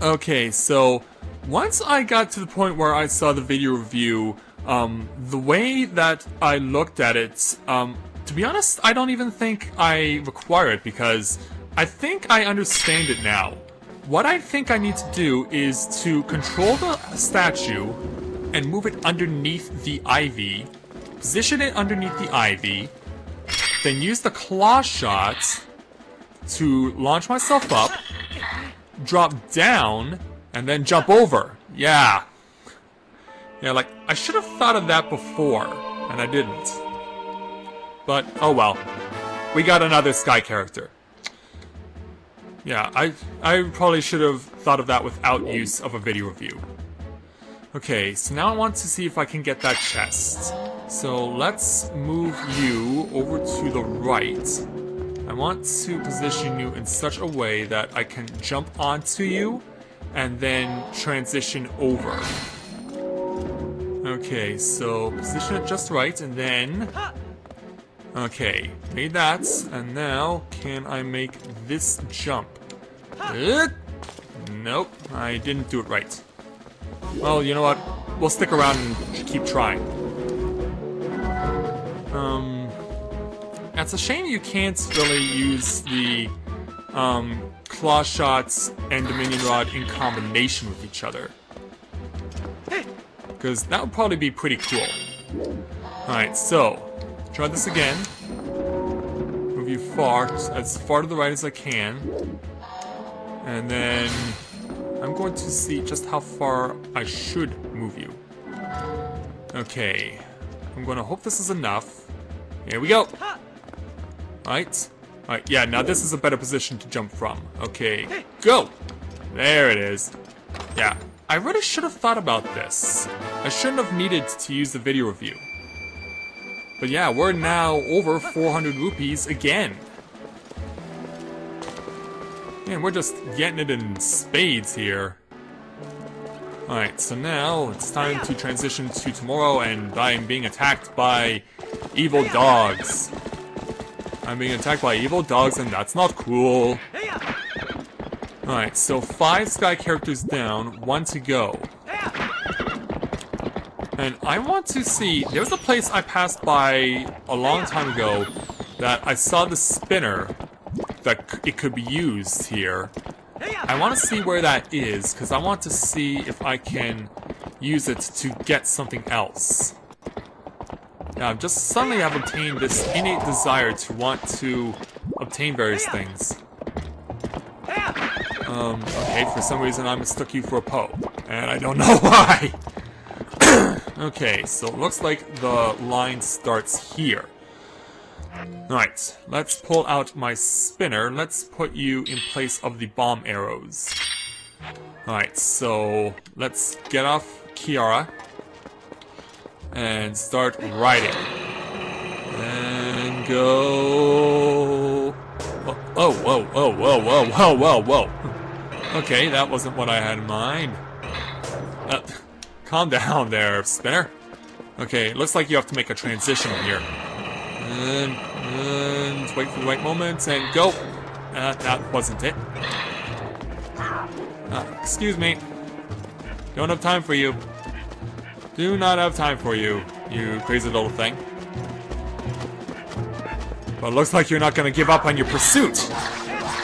Okay, so once I got to the point where I saw the video review, um, the way that I looked at it, um, to be honest, I don't even think I require it because I think I understand it now. What I think I need to do is to control the statue and move it underneath the ivy, position it underneath the ivy, then use the claw shot to launch myself up, drop down, and then jump over. Yeah. Yeah, like, I should have thought of that before, and I didn't. But, oh well. We got another Sky character. Yeah, I, I probably should have thought of that without use of a video review. Okay, so now I want to see if I can get that chest. So let's move you over to the right. I want to position you in such a way that I can jump onto you and then transition over. Okay, so position it just right and then... Okay, made that, and now can I make this jump? Uh, nope, I didn't do it right. Well, you know what? We'll stick around and keep trying. Um, it's a shame you can't really use the um, claw shots and Dominion Rod in combination with each other. Because that would probably be pretty cool. Alright, so, try this again. Move you far, as far to the right as I can. And then I'm going to see just how far I should move you. Okay. I'm going to hope this is enough. Here we go. Alright. Alright, yeah, now this is a better position to jump from. Okay, go! There it is. Yeah, I really should have thought about this. I shouldn't have needed to use the video review. But yeah, we're now over 400 rupees again. Man, we're just getting it in spades here. Alright, so now it's time to transition to tomorrow and I am being attacked by evil dogs. I'm being attacked by evil dogs and that's not cool. Alright, so five sky characters down, one to go. And I want to see, there's a place I passed by a long time ago that I saw the spinner that it could be used here. I want to see where that is, because I want to see if I can use it to get something else. Now, just suddenly I've obtained this innate desire to want to obtain various things. Um, okay, for some reason I mistook you for a Poe, and I don't know why! okay, so it looks like the line starts here. Alright, let's pull out my spinner. Let's put you in place of the bomb arrows. Alright, so let's get off Kiara and start riding. And go. Oh, whoa, whoa, whoa, whoa, whoa, whoa, whoa. Okay, that wasn't what I had in mind. Uh, calm down there, spinner. Okay, looks like you have to make a transition here. And, and wait for the right moment and go. Uh, that wasn't it. Uh, excuse me. Don't have time for you. Do not have time for you, you crazy little thing. But looks like you're not gonna give up on your pursuit.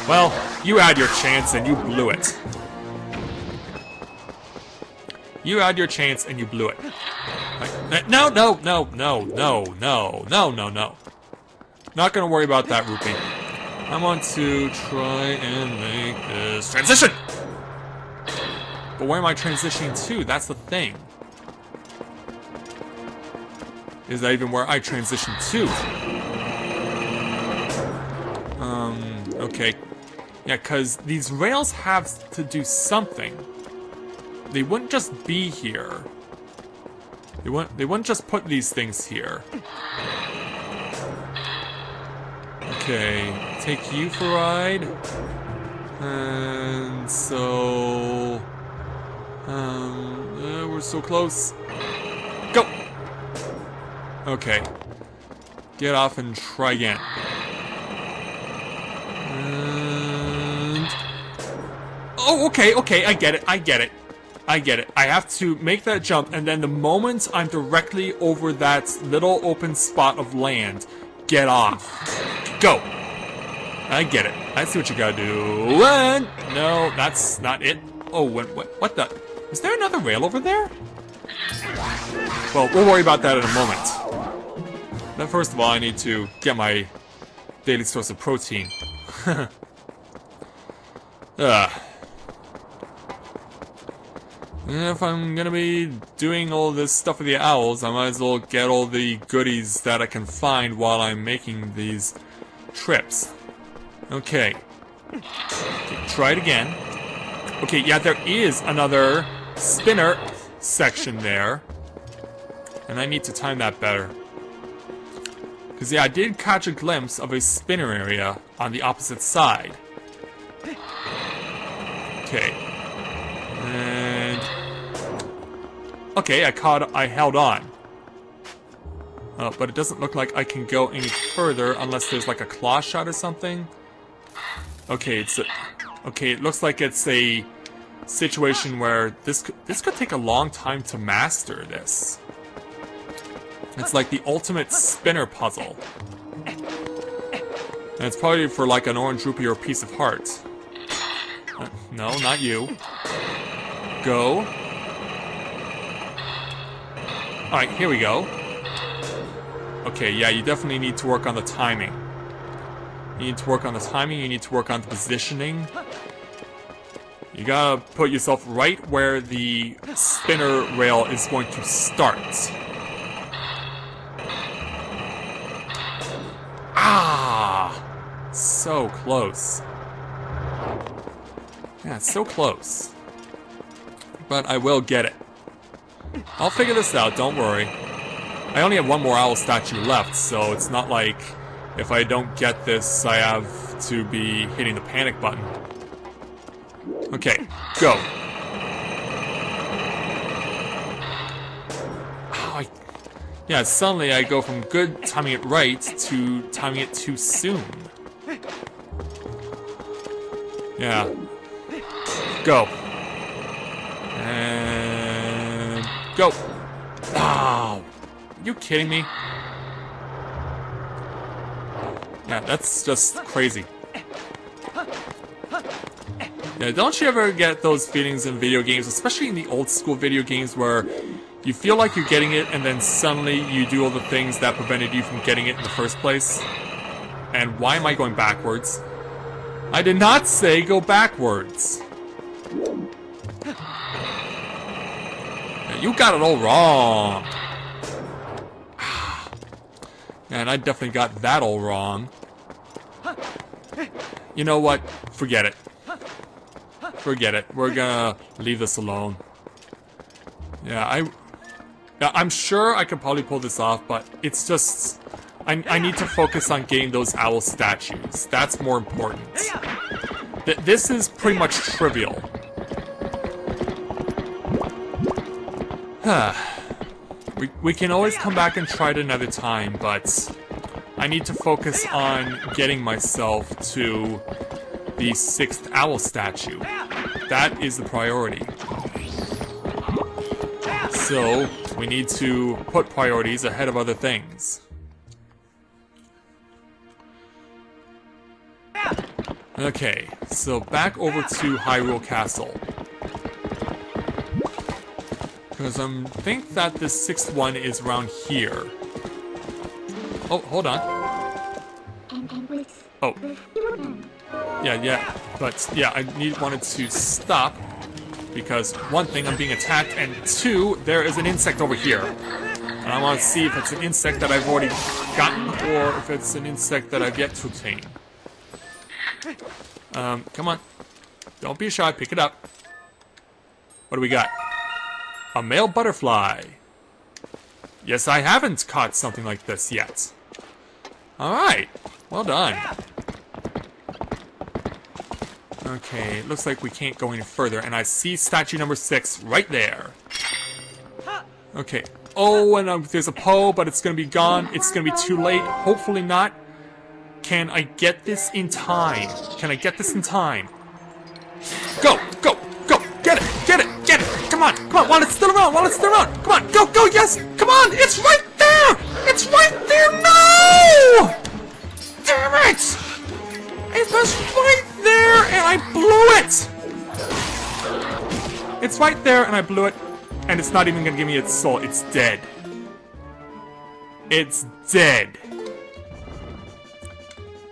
Well, you had your chance and you blew it. You had your chance and you blew it. Uh, no, no, no, no, no, no, no, no, no. Not gonna worry about that, Rupee. I want to try and make this transition! But where am I transitioning to? That's the thing. Is that even where I transition to? Um, okay. Yeah, because these rails have to do something. They wouldn't just be here. They wouldn't, they wouldn't just put these things here. Okay, take you for a ride. And so... Um, uh, we're so close. Okay. Get off and try again. And... Oh, okay, okay, I get it, I get it. I get it. I have to make that jump, and then the moment I'm directly over that little open spot of land, get off. Go! I get it. I see what you gotta do. And no, that's not it. Oh, what, what, what the? Is there another rail over there? Well, we'll worry about that in a moment. But first of all, I need to get my daily source of protein. Ah. Ugh. If I'm gonna be doing all this stuff with the owls, I might as well get all the goodies that I can find while I'm making these trips. Okay. okay. Try it again. Okay, yeah, there is another spinner section there. And I need to time that better. Because, yeah, I did catch a glimpse of a spinner area on the opposite side. Okay. And... Okay, I caught... I held on. Uh, but it doesn't look like I can go any further unless there's like a claw shot or something. Okay, it's a, okay. It looks like it's a situation where this this could take a long time to master this. It's like the ultimate spinner puzzle. And it's probably for like an orange rupee or piece of heart. Uh, no, not you. Go. Alright, here we go. Okay, yeah, you definitely need to work on the timing. You need to work on the timing, you need to work on the positioning. You gotta put yourself right where the spinner rail is going to start. Ah! So close. Yeah, so close. But I will get it. I'll figure this out, don't worry. I only have one more owl statue left, so it's not like if I don't get this, I have to be hitting the panic button. Okay, go. Oh, I, yeah, suddenly I go from good timing it right to timing it too soon. Yeah. Go. And go. Wow. Are you kidding me? Yeah, that's just crazy. Yeah, don't you ever get those feelings in video games, especially in the old school video games where you feel like you're getting it and then suddenly you do all the things that prevented you from getting it in the first place? And why am I going backwards? I did not say go backwards. Yeah, you got it all wrong. And I definitely got that all wrong. You know what? Forget it. Forget it. We're gonna leave this alone. Yeah, I... I'm sure I could probably pull this off, but it's just... I, I need to focus on getting those owl statues. That's more important. Th this is pretty much trivial. we, we can always come back and try it another time, but... I need to focus on getting myself to the sixth owl statue. That is the priority. So, we need to put priorities ahead of other things. Okay, so back over to Hyrule Castle. Because I think that the sixth one is around here. Oh, hold on. Oh. Yeah, yeah. But, yeah, I need wanted to stop. Because, one thing, I'm being attacked, and two, there is an insect over here. And I want to see if it's an insect that I've already gotten, or if it's an insect that I've yet to obtain. Um, come on. Don't be shy, pick it up. What do we got? A male butterfly. Yes, I haven't caught something like this yet. Alright, well done. Okay, looks like we can't go any further, and I see statue number six right there. Okay. Oh, and um, there's a Poe, but it's gonna be gone. It's gonna be too late. Hopefully not. Can I get this in time? Can I get this in time? Go, go, go. Get it, get it, get it. Come on, come on, while it's still around, while it's still around. Come on, go, go, yes. Come on, it's right there. It's right there. No! Damn it! It was right there and I blew it! It's right there and I blew it and it's not even gonna give me its soul. It's dead. It's dead.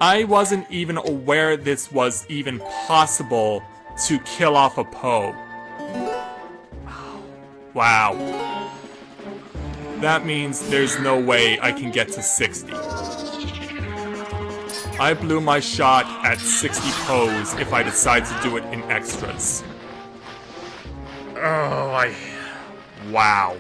I wasn't even aware this was even possible to kill off a Poe. Wow. That means there's no way I can get to 60. I blew my shot at 60 Poes if I decide to do it in extras. Oh, I... Wow.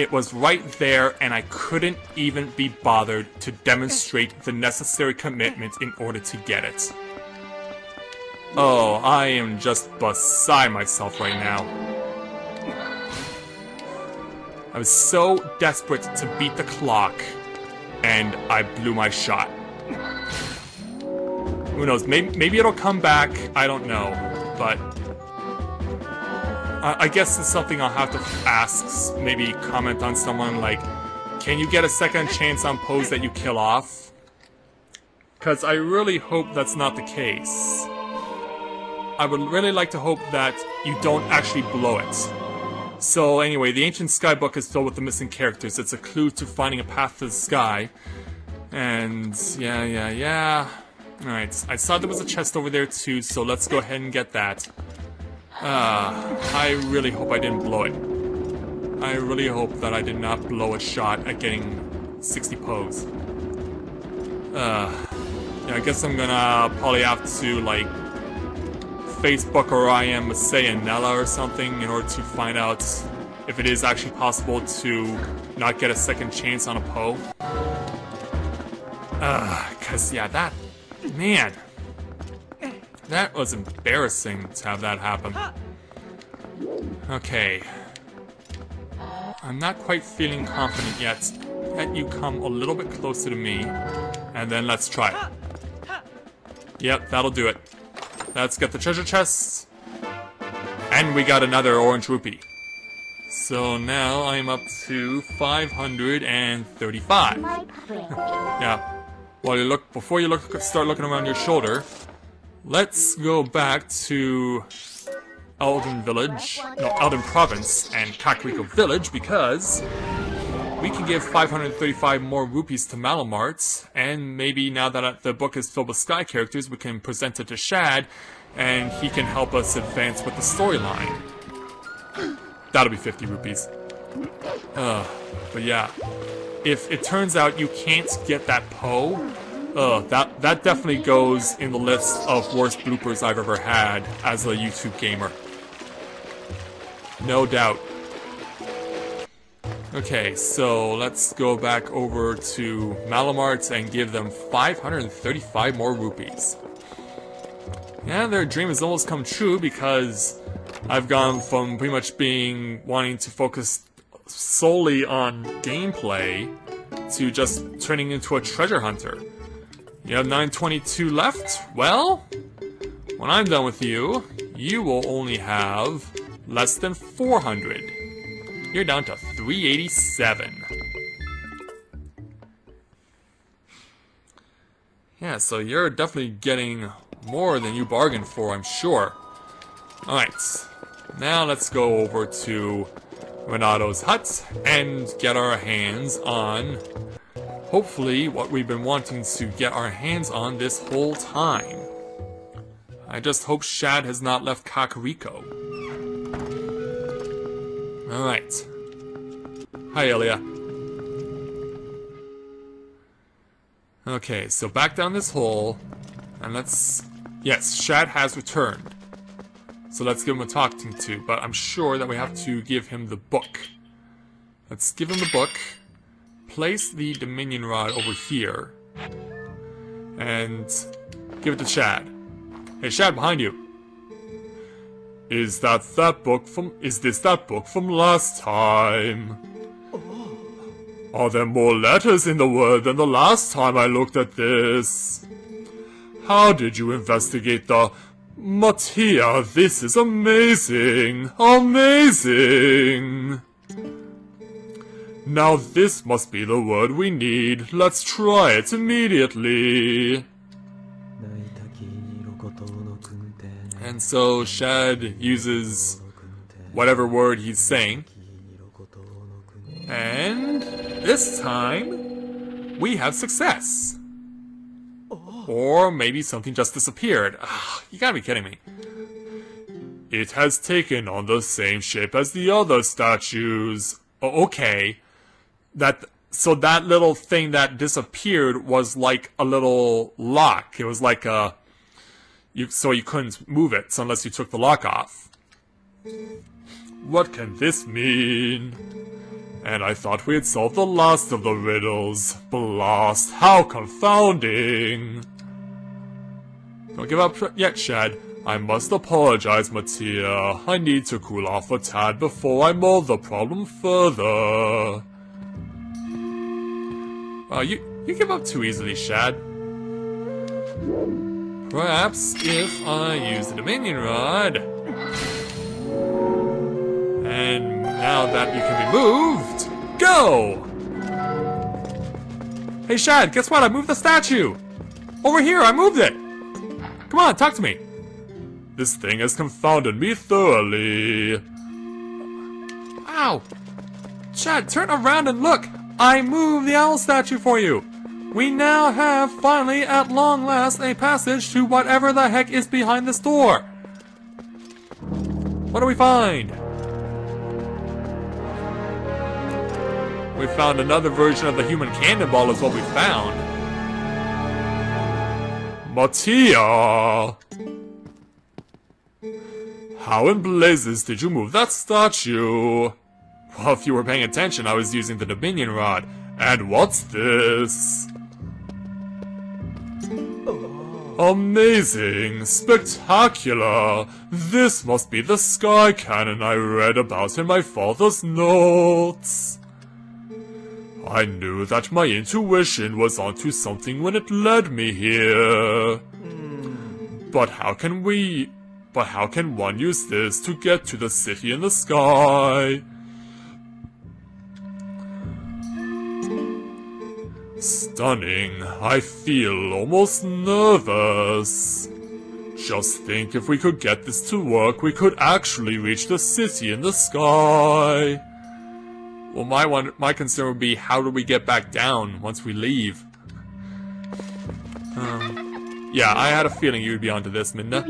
It was right there, and I couldn't even be bothered to demonstrate the necessary commitment in order to get it. Oh, I am just beside myself right now. I was so desperate to beat the clock, and I blew my shot. Who knows, maybe, maybe it'll come back, I don't know, but I guess it's something I'll have to ask, maybe comment on someone like, can you get a second chance on Poes that you kill off? Because I really hope that's not the case. I would really like to hope that you don't actually blow it. So anyway, the Ancient Sky book is filled with the missing characters. It's a clue to finding a path to the sky. And yeah, yeah, yeah. Alright, I saw there was a chest over there too, so let's go ahead and get that. Ah, I really hope I didn't blow it. I really hope that I did not blow a shot at getting 60 Poes. Uh, yeah, I guess I'm gonna probably have to, like, Facebook or I am Sayanella or something in order to find out if it is actually possible to not get a second chance on a Poe. Uh, cause yeah, that, man, that was embarrassing to have that happen. Okay. I'm not quite feeling confident yet. Let you come a little bit closer to me, and then let's try it. Yep, that'll do it. Let's get the treasure chests. And we got another orange rupee. So now I'm up to 535. yeah. While you look, before you look, start looking around your shoulder, Let's go back to Eldin Village, no, Eldin Province and Kakariko Village because we can give 535 more rupees to Malo Mart, and maybe now that the book is filled with Sky characters, we can present it to Shad, and he can help us advance with the storyline. That'll be 50 rupees. Uh, but yeah, if it turns out you can't get that Poe, Ugh, that, that definitely goes in the list of worst bloopers I've ever had as a YouTube gamer. No doubt. Okay, so let's go back over to Malo Mart's and give them 535 more rupees. Yeah, their dream has almost come true because I've gone from pretty much being wanting to focus solely on gameplay to just turning into a treasure hunter. You have 922 left? Well, when I'm done with you, you will only have less than 400. You're down to 387. Yeah, so you're definitely getting more than you bargained for, I'm sure. Alright, now let's go over to Renado's hut and get our hands on hopefully what we've been wanting to get our hands on this whole time. I just hope Shad has not left Kakariko. Alright. Hi, Ilia. Okay, so back down this hole, and let's... Yes, Shad has returned. So let's give him a talking to, but I'm sure that we have to give him the book. Let's give him the book place the Dominion Rod over here. And give it to Shad. Hey, Shad, behind you. Is that that book from... Is this that book from last time? Are there more letters in the word than the last time I looked at this? How did you investigate the Matthia, this is amazing! Amazing! Now this must be the word we need. Let's try it immediately. And so Shad uses whatever word he's saying. And this time, we have success. Or maybe something just disappeared. Ugh, you gotta be kidding me. It has taken on the same shape as the other statues. Okay. That so that little thing that disappeared was like a little lock. It was like a you so you couldn't move it unless you took the lock off. What can this mean? And I thought we had solved the last of the riddles. Blast, how confounding! Don't give up yet, Shad. I must apologize, Matthia. I need to cool off a tad before I mold the problem further. Well, you, you give up too easily, Shad. Perhaps if I use the Dominion Rod... And now that you can be moved, go! Hey Shad, guess what? I moved the statue! Over here, I moved it! Come on, talk to me! This thing has confounded me thoroughly. Ow! Shad, turn around and look! I move the owl statue for you! We now have, finally, at long last, a passage to whatever the heck is behind this door. What do we find? We found another version of the human cannonball is what we found. Matthia! How in blazes did you move that statue? Well, if you were paying attention, I was using the Dominion Rod. And what's this? Amazing! Spectacular! This must be the sky cannon I read about in my father's notes. I knew that my intuition was onto something when it led me here. But how can we... But how can one use this to get to the city in the sky? Stunning. I feel almost nervous. Just think if we could get this to work, we could actually reach the city in the sky. Well, my one, my concern would be how do we get back down once we leave? Um, yeah, I had a feeling you'd be onto this, Midna.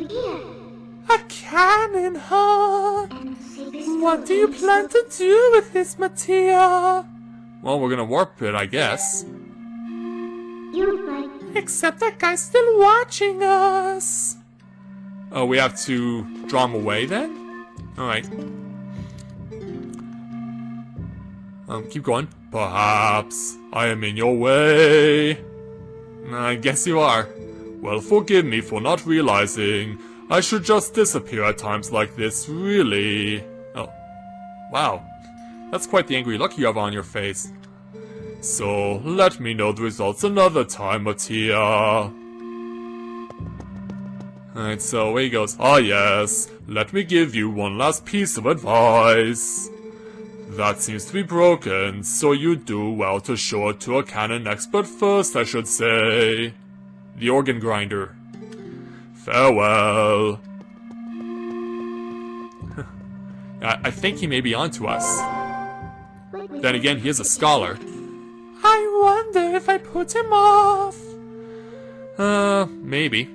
A cannon, huh? What do you plan to do with this, Matthia? Well, we're gonna warp it, I guess. Except that guy's still watching us. Oh, we have to draw him away then? Alright. Um, keep going. Perhaps I am in your way. I guess you are. Well, forgive me for not realizing. I should just disappear at times like this, really. Oh. Wow. That's quite the angry look you have on your face. So, let me know the results another time, Matthia. Alright, so he goes. Ah yes, let me give you one last piece of advice. That seems to be broken, so you do well to show it to a cannon expert first, I should say. The organ grinder. Farewell. I, I think he may be onto us. Then again, he is a scholar. Wonder if I put him off. Uh, maybe.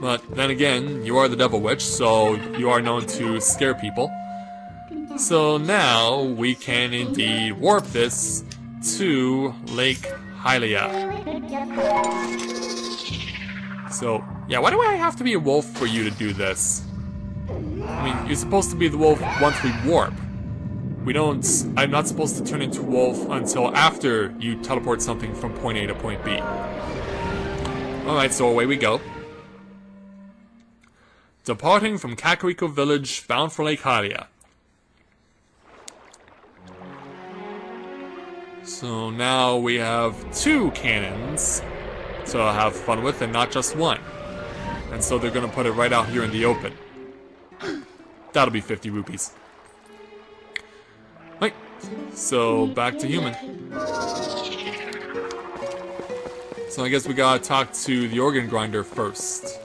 But then again, you are the Devil Witch, so you are known to scare people. So now we can indeed warp this to Lake Hylia. So, yeah, why do I have to be a wolf for you to do this? I mean, you're supposed to be the wolf once we warp. We don't... I'm not supposed to turn into wolf until after you teleport something from point A to point B. Alright, so away we go. Departing from Kakariko Village, bound for Lake Hylia. So now we have two cannons to have fun with and not just one. And so they're gonna put it right out here in the open. That'll be 50 rupees. So, back to human. So I guess we gotta talk to the organ grinder first.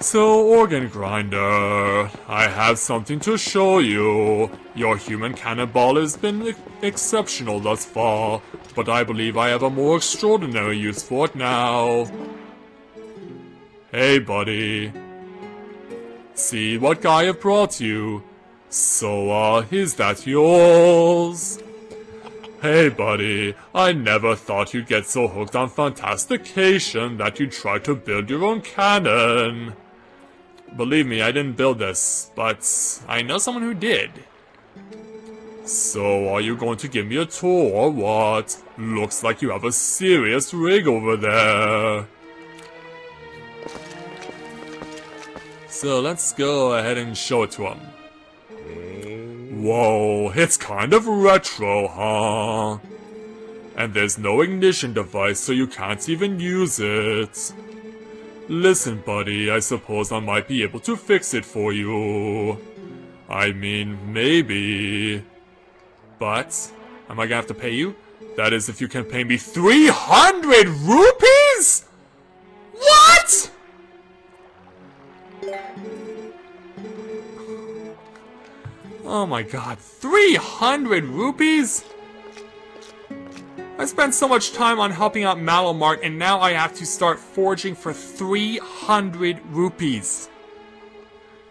So, organ grinder, I have something to show you. Your human cannonball has been e exceptional thus far, but I believe I have a more extraordinary use for it now. Hey, buddy. See what guy I've brought you. So, uh, is that yours? Hey buddy, I never thought you'd get so hooked on Fantastication that you'd try to build your own cannon. Believe me, I didn't build this, but I know someone who did. So, are you going to give me a tour or what? Looks like you have a serious rig over there. So, let's go ahead and show it to him. Whoa, it's kind of retro, huh? And there's no ignition device, so you can't even use it. Listen, buddy, I suppose I might be able to fix it for you. I mean, maybe. But, am I gonna have to pay you? That is if you can pay me 300 rupees? What? Oh my god, 300 rupees? I spent so much time on helping out Malo Mart and now I have to start forging for 300 rupees.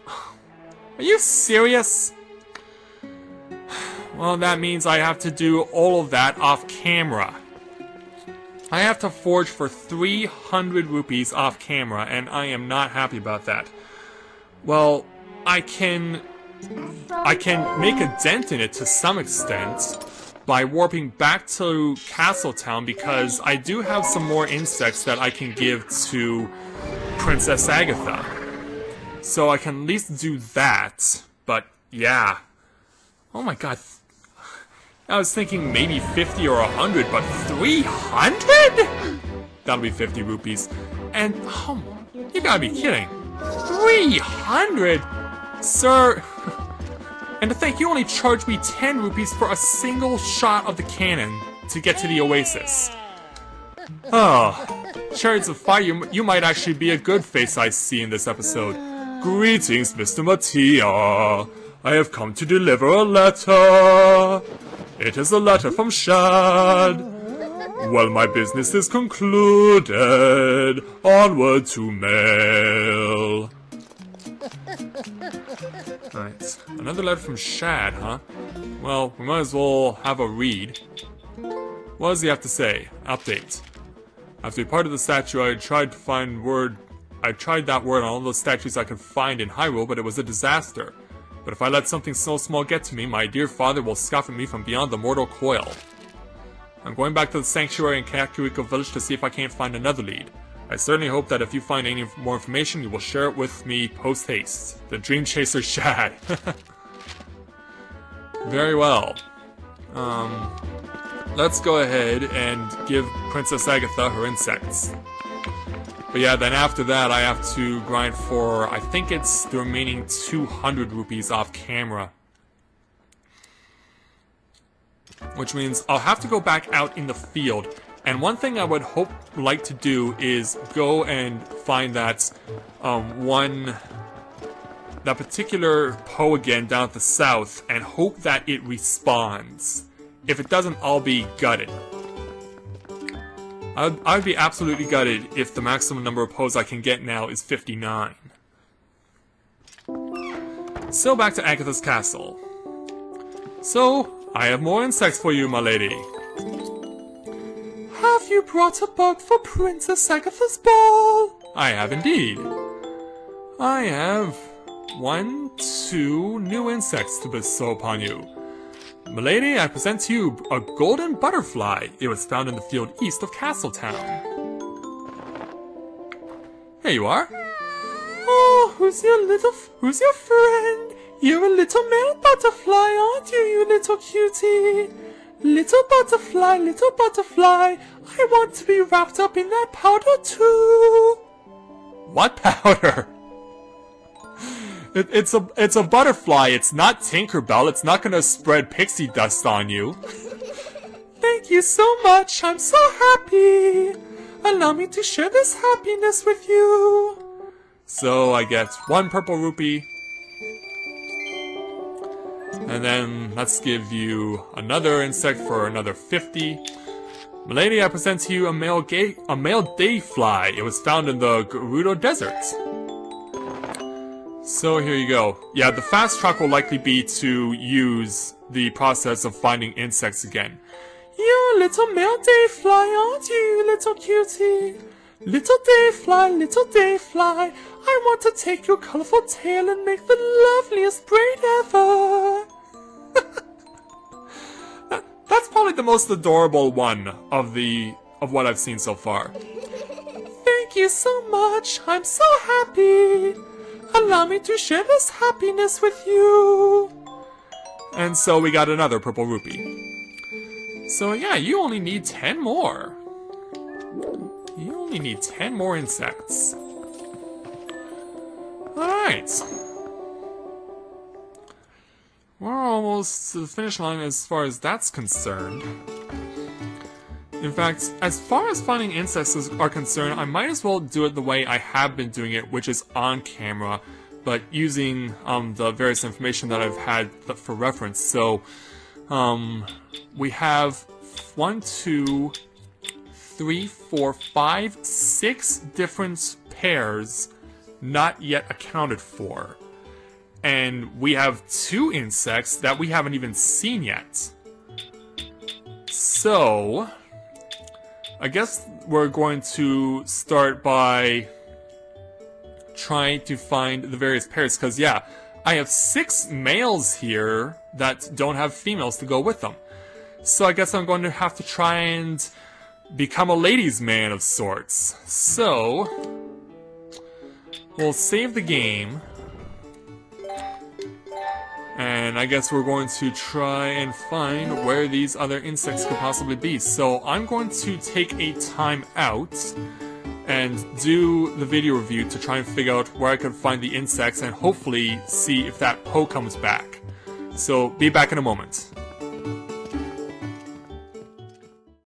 Are you serious? Well, that means I have to do all of that off camera. I have to forge for 300 rupees off camera, and I am not happy about that. Well, I can I can make a dent in it to some extent by warping back to Castletown because I do have some more insects that I can give to Princess Agitha. So I can at least do that, but yeah. Oh my god. I was thinking maybe 50 or 100, but 300? That'll be 50 rupees. And, oh, you gotta be kidding. 300? Sir, and to think you only charged me 10 rupees for a single shot of the cannon to get to the oasis. Oh, Chariots of Fire, you, you might actually be a good face I see in this episode. Greetings, Mr. Matthia. I have come to deliver a letter. It is a letter from Shad. Well, my business is concluded. Onward to mail. Alright, another letter from Shad, huh? Well, we might as well have a read. What does he have to say? Update. After part of the statue, I tried to find word... I tried that word on all the statues I could find in Hyrule, but it was a disaster. But if I let something so small get to me, my dear father will scoff at me from beyond the mortal coil. I'm going back to the sanctuary in Kakariko village to see if I can't find another lead. I certainly hope that if you find any more information, you will share it with me post-haste. The Dream Chaser Shad. Very well. Um, let's go ahead and give Princess Agitha her insects. But yeah, then after that, I have to grind for, I think it's the remaining 200 rupees off camera. Which means I'll have to go back out in the field and one thing I would hope, like to do is go and find that um, one, that particular Poe again down at the south, and hope that it respawns. If it doesn't, I'll be gutted. I'd, I'd be absolutely gutted if the maximum number of Poes I can get now is 59. So back to Agitha's castle. So, I have more insects for you, my lady. Have you brought a bug for Princess Agitha's ball? I have indeed. I have one, two new insects to bestow upon you. Milady, I present to you a golden butterfly. It was found in the field east of Castletown. Here you are. Oh, who's your little, who's your friend? You're a little male butterfly, aren't you, you little cutie? Little butterfly, little butterfly, I want to be wrapped up in that powder too. What powder? It, it's a it's a butterfly. It's not Tinkerbell. It's not gonna spread pixie dust on you. Thank you so much. I'm so happy. Allow me to share this happiness with you. So I get one purple rupee. And then let's give you another insect for another 50. Milady, I present to you a male gay, a male dayfly. It was found in the Gerudo Desert. So here you go. Yeah, the fast track will likely be to use the process of finding insects again. You little male dayfly, aren't you, little cutie? Little dayfly, little dayfly, I want to take your colorful tail and make the loveliest braid ever. That's probably the most adorable one of the of what I've seen so far. Thank you so much. I'm so happy. Allow me to share this happiness with you. And so we got another purple rupee. So yeah, you only need 10 more. You only need 10 more insects. Alright. We're almost to the finish line as far as that's concerned. In fact, as far as finding insects are concerned, I might as well do it the way I have been doing it, which is on camera, but using um, the various information that I've had for reference. So, um, we have one, two, three, four, five, six different pairs not yet accounted for and we have two insects that we haven't even seen yet. So, I guess we're going to start by trying to find the various pairs, because yeah, I have six males here that don't have females to go with them. So I guess I'm going to have to try and become a ladies' man of sorts. So, we'll save the game. And I guess we're going to try and find where these other insects could possibly be. So I'm going to take a time out and do the video review to try and figure out where I could find the insects and hopefully see if that Poe comes back. So be back in a moment.